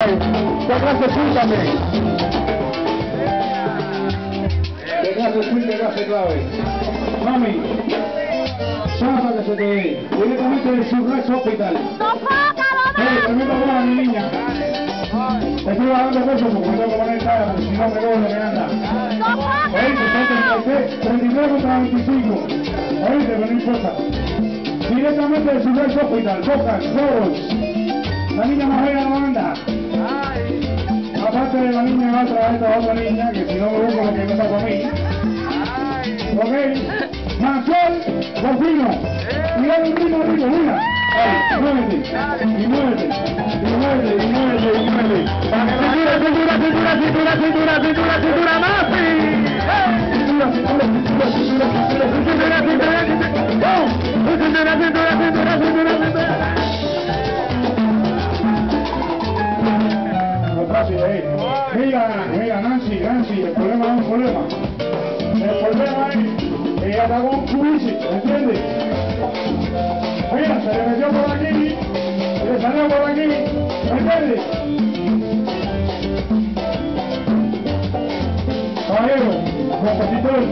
¿Qué clase full también? ¿Qué clase full, qué clase clave? Mami, pasa que se te ve. Directamente del Surrex Hospital. Hey, tremendo buena mi niña. Estoy bajando peso porque tengo que poner talla porque si no me cojo lo que anda. Son 39 contra 25. Oíste, pero no importa. Directamente del Surrex Hospital. Bocas, Robos. La niña más bella no anda. De la niña va a traer esta otra niña, que si no me busco lo que me toca a mí. Ok. Mansol, Rufino. Mira el ritmo rico, mira. Ay, muévete. Y muévete. Y muévete, y muévete, y muévete. Cintura, cintura, cintura, cintura, cintura, cintura, cintura, más. Mira, mira, Nancy, Nancy, el problema es un problema. El problema es que ella está con cubici, ¿entiendes? Mira, se le metió por aquí, se le salió por aquí, ¿entiendes? Caballero, compositor,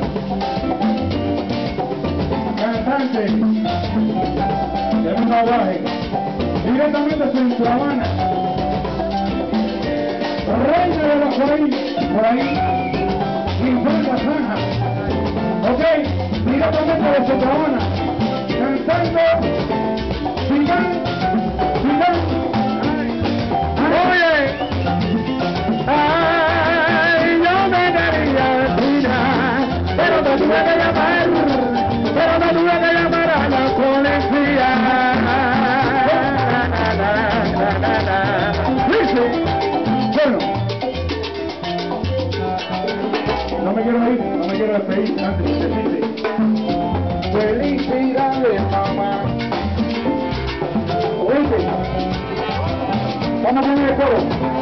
cantante, de un aguaje, directamente a Centro Habana por ahí, por ahí, Infanta Zanja, ok, directamente de Sotavana, cantando, Sigán, Sigán, oye, ay, yo me quería tirar, pero te tuve que llamar, pero te tuve que llamar a la policía. No me quiero ir, no me quiero despedir antes de decirte. Felicidades, mamá. Oíste, vamos a poner el coro.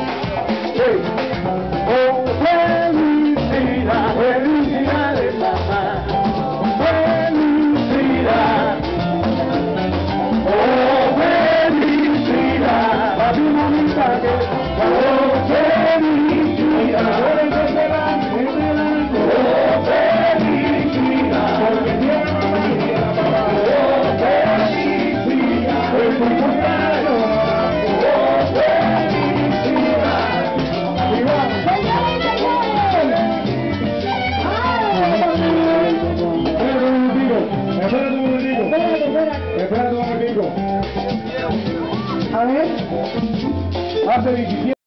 Espérate un momentico. A ver. Hace 17